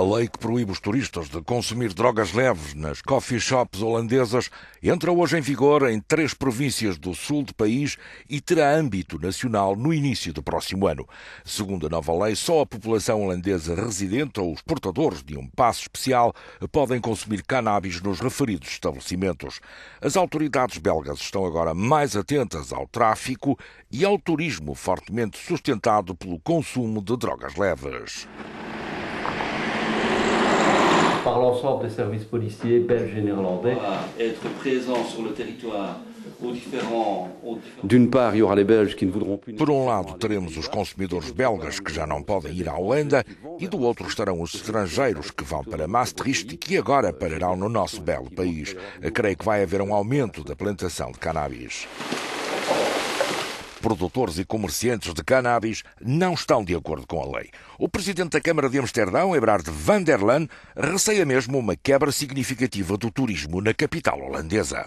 lei que proíbe os turistas de consumir drogas leves nas coffee shops holandesas entra hoje em vigor em três províncias do sul do país e terá âmbito nacional no início do próximo ano. Segundo a nova lei, só a população holandesa residente ou os portadores de um passo especial podem consumir cannabis nos referidos estabelecimentos. As autoridades belgas estão agora mais atentas ao tráfico e ao turismo fortemente sustentado pelo consumo de drogas leves. L'ensemble des services policiers belges et néerlandais. Être présent sur le territoire D'une part, il y aura les Belges qui ne voudront plus. Por um lado, teremos os consumidores belgas que já não podem ir à Holanda e do outro estarão os estrangeiros que vão para Maastricht e que agora pararão no nosso belo país. Creio que vai haver um aumento da plantação de cannabis produtores e comerciantes de cannabis não estão de acordo com a lei. O presidente da Câmara de Amsterdão, Ebrard van der Laan, receia mesmo uma quebra significativa do turismo na capital holandesa.